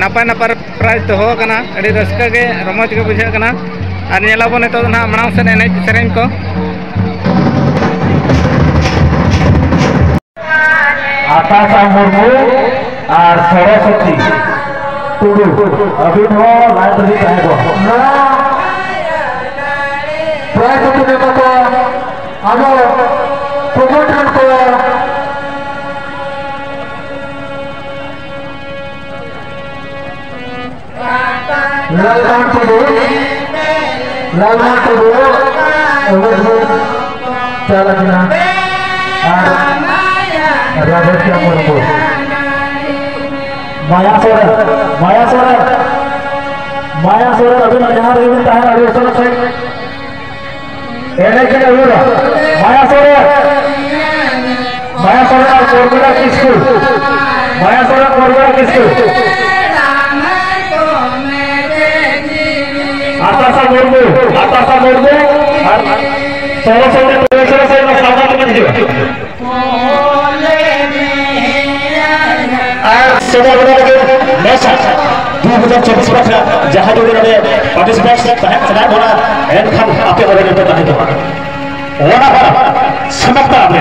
नपाय नपाय प्राइज तो होना के रमज के बुझे और नलाबो नित ना मांग से एन से को आकाशा मुर्मू और सरस्वती टुडू अभी टुडू लालमान टुडू चला बिना और राधेश्याम मुर्मू माया सोरेन माया सोरेन माया सोरेन अभी मैं जहाँ रही हूँ, अभी उसका से। एने के लिए माया सोरेन माया सोरेन और कोरबेला की माया सोरेन कोरबेला की स्कूल আতাশা মরবো আতাশা মরবো আর সরস্বতী প্রবেশের সঙ্গে সামনে তুমি দিও আর সেটা আপনাদের ম্যাচ দুই হাজার চব্বিশ বছর জাহাজের পার্টিসিপেট তাহেন সেটা বলা এন খান আপনি বলে নিতে তাহিত হওয়া ওরা সমাপ্ত আপনি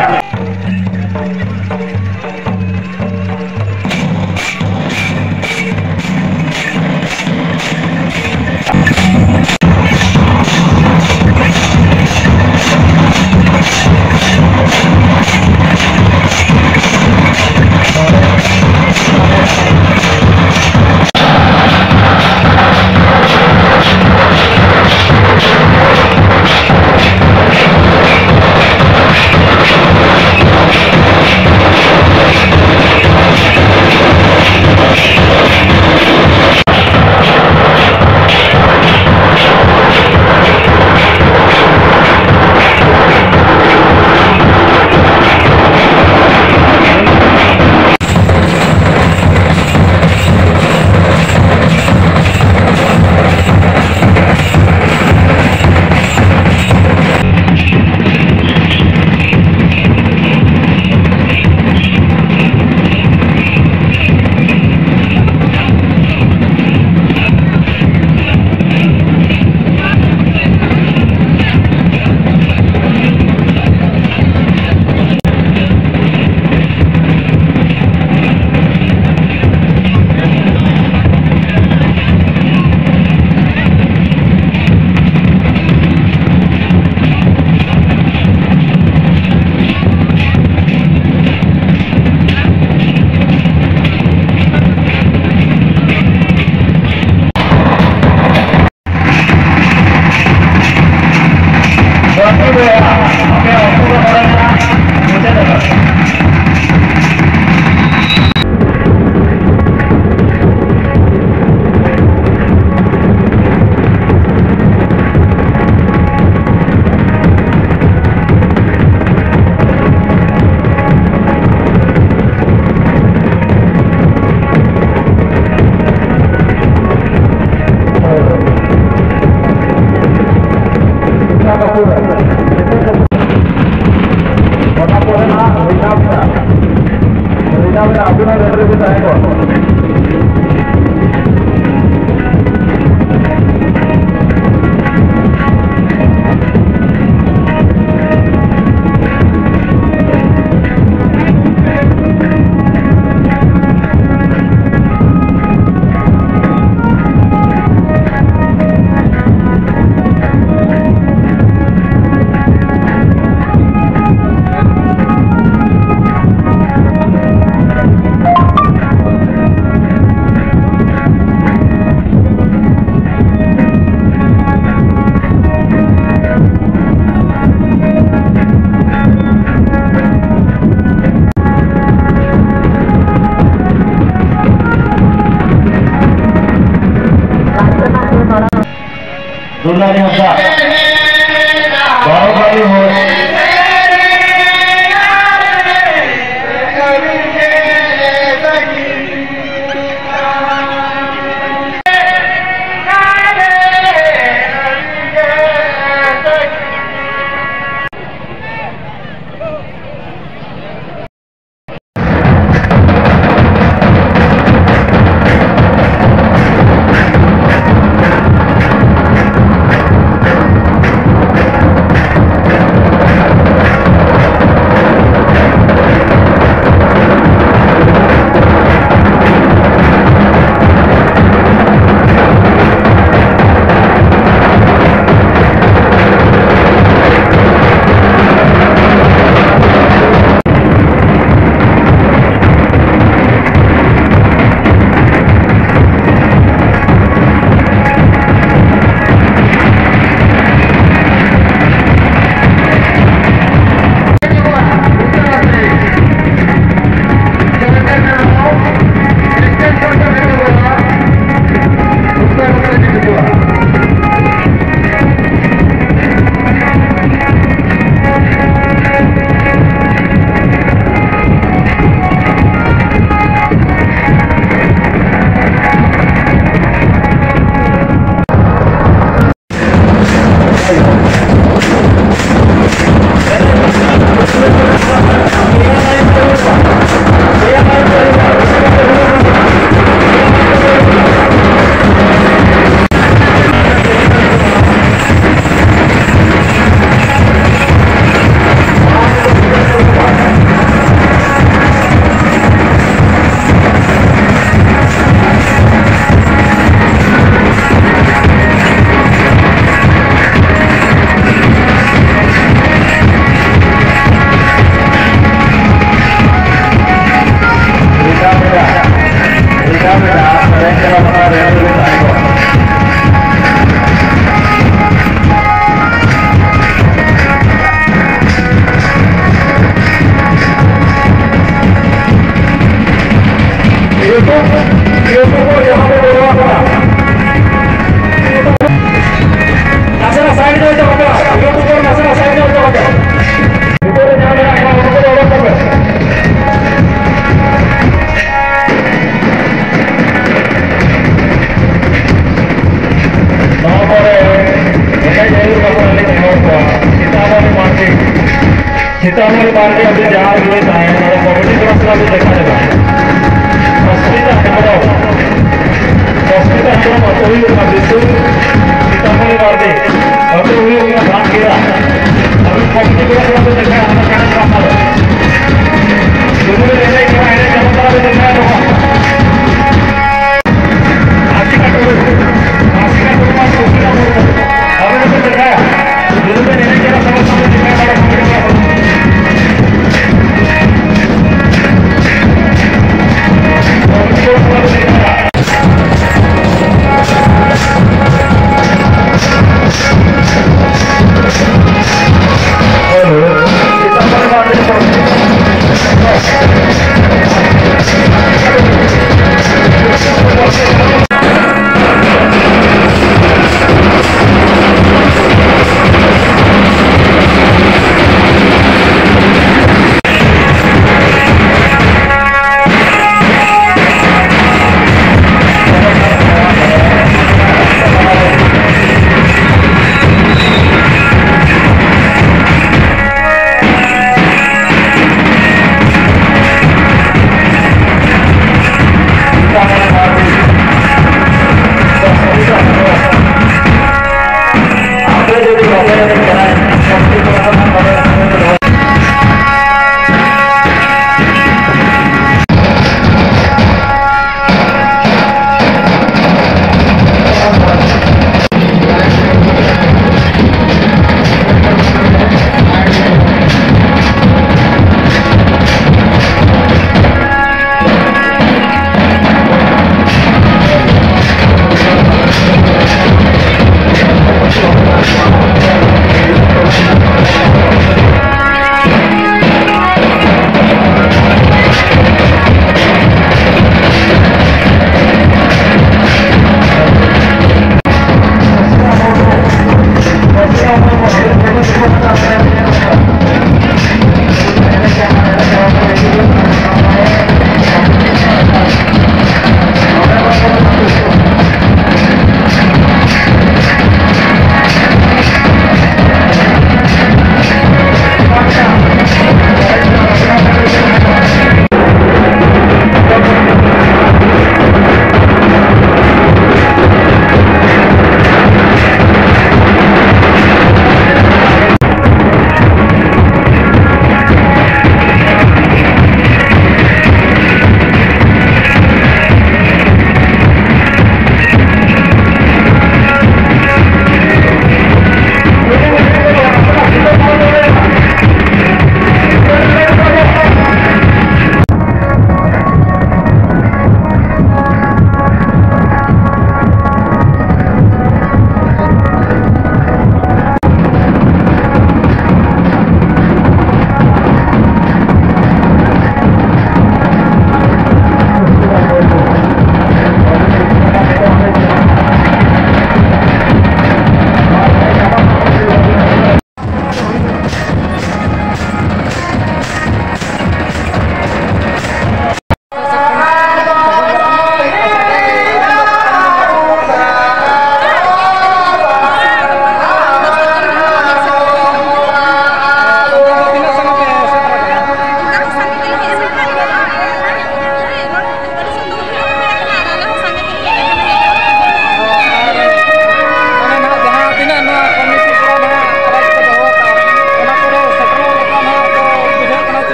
यूसुफ यूसुफ को यहाँ पे बोलना पड़ा मसाला साइड में होता होगा यूसुफ को मसाला साइड में होता होगा ভিতরে যা যা এখন আমাদের অর্ডার করবে তারপরে এটাই জরুরি ব্যাপার হলে সীতামণি মার্কেট সীতামণি মার্কেট আপনি যা রয়েছে তারপরে দেখা যায়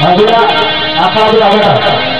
Adura, apa adura benar?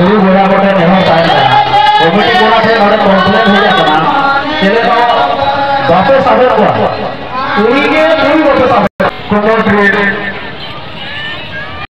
कोई बुरा मोटा नहीं होता है कमिटी बोला थे हमारे कॉम्प्लेन हो जाता ना चले तो वापस आ जाओ कोई के कोई वापस आ जाओ कमोट रेट